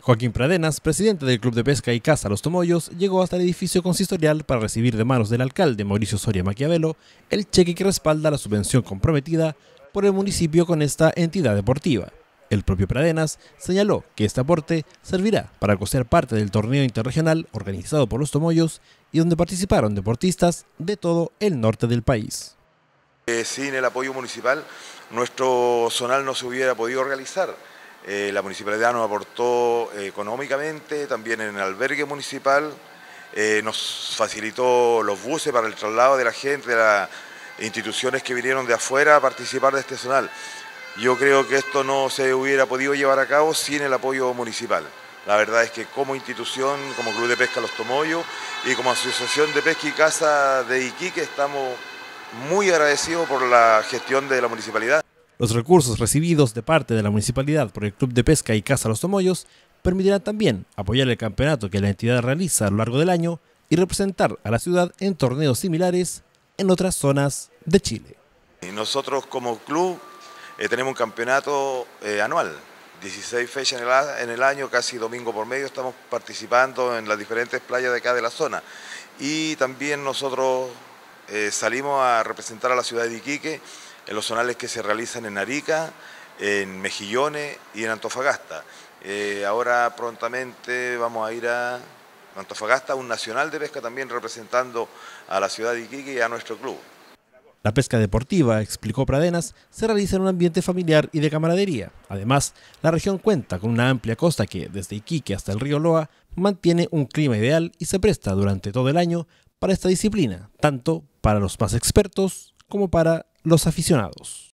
Joaquín Pradenas, presidente del Club de Pesca y Caza Los Tomoyos, llegó hasta el edificio consistorial para recibir de manos del alcalde Mauricio Soria Maquiavelo el cheque que respalda la subvención comprometida por el municipio con esta entidad deportiva. El propio Pradenas señaló que este aporte servirá para costear parte del torneo interregional organizado por los Tomoyos y donde participaron deportistas de todo el norte del país. Eh, sin el apoyo municipal, nuestro zonal no se hubiera podido realizar. Eh, la municipalidad nos aportó eh, económicamente, también en el albergue municipal, nos facilitó los buses para el traslado de la gente, de las instituciones que vinieron de afuera a participar de este zonal. Yo creo que esto no se hubiera podido llevar a cabo sin el apoyo municipal. La verdad es que como institución, como Club de Pesca Los Tomoyos y como Asociación de Pesca y Caza de Iquique estamos muy agradecidos por la gestión de la municipalidad. Los recursos recibidos de parte de la municipalidad por el Club de Pesca y Caza Los Tomoyos permitirán también apoyar el campeonato que la entidad realiza a lo largo del año y representar a la ciudad en torneos similares en otras zonas de Chile. Y nosotros como club eh, tenemos un campeonato eh, anual, 16 fechas en el, año, casi domingo por medio, estamos participando en las diferentes playas de acá de la zona. Y también nosotros eh, salimos a representar a la ciudad de Iquique en los zonales que se realizan en Arica, en Mejillones y en Antofagasta. ahora prontamente vamos a ir a Antofagasta, un nacional de pesca también representando a la ciudad de Iquique y a nuestro club. La pesca deportiva, explicó Pradenas, se realiza en un ambiente familiar y de camaradería. Además, la región cuenta con una amplia costa que, desde Iquique hasta el río Loa, mantiene un clima ideal y se presta durante todo el año para esta disciplina, tanto para los más expertos como para los aficionados.